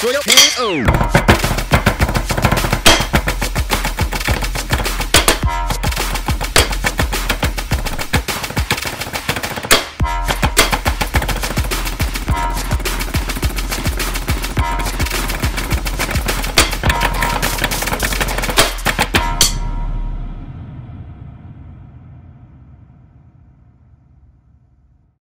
Throw your hands, oh.